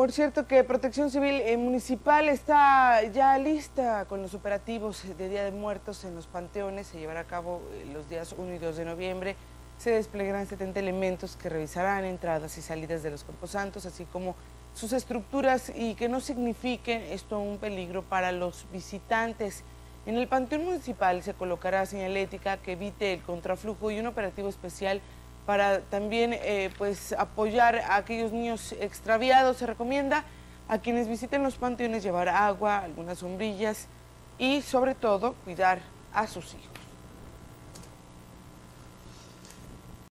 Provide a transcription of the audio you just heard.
Por cierto que Protección Civil eh, Municipal está ya lista con los operativos de Día de Muertos en los panteones. Se llevará a cabo eh, los días 1 y 2 de noviembre. Se desplegarán 70 elementos que revisarán entradas y salidas de los santos, así como sus estructuras y que no signifiquen esto un peligro para los visitantes. En el Panteón Municipal se colocará señalética que evite el contraflujo y un operativo especial para también eh, pues, apoyar a aquellos niños extraviados. Se recomienda a quienes visiten los panteones llevar agua, algunas sombrillas y sobre todo cuidar a sus hijos.